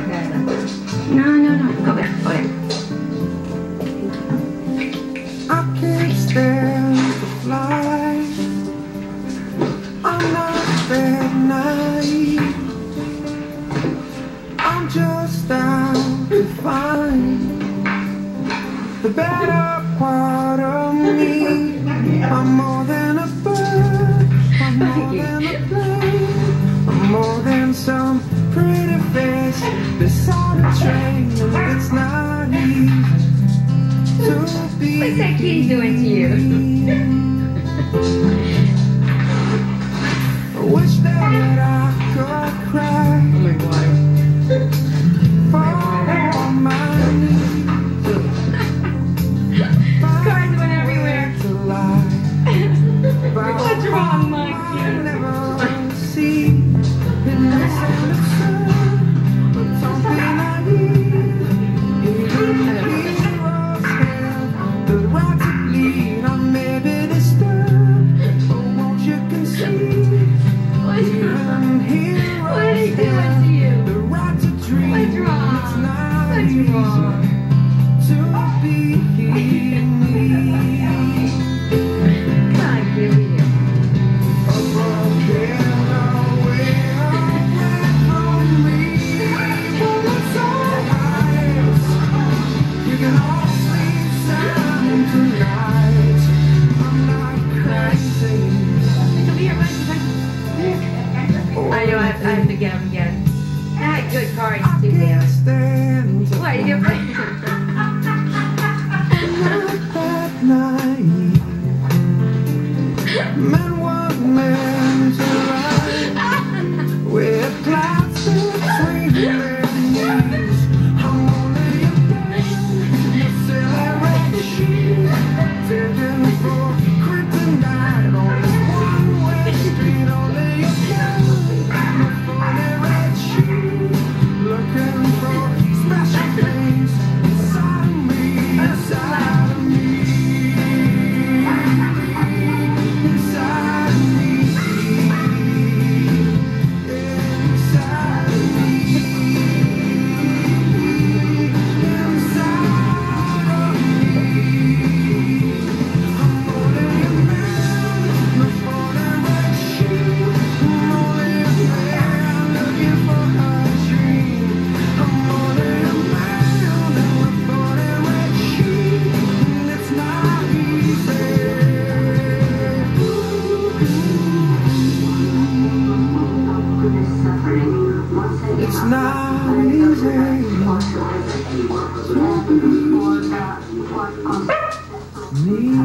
No, no, no. Go there. I can't stand the fly. I'm not at night. I'm just out to find the better part of me. I'm more than a bird. I'm more than a plane. I'm more than some pretty face beside the train. No, it's not to be. What's that kid doing to you? I wish that I. I've to get him again. I had good cards to Why What, you. It's not easy. Me.